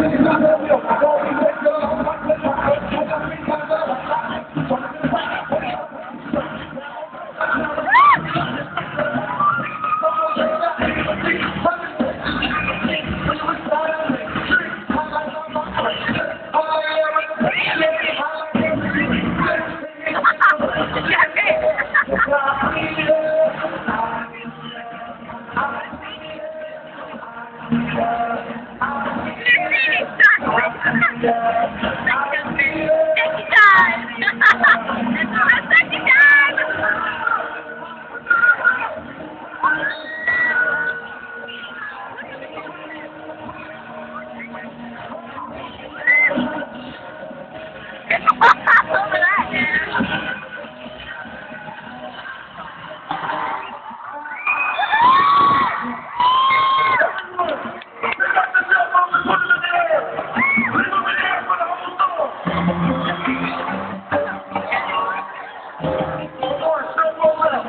Yeah. love.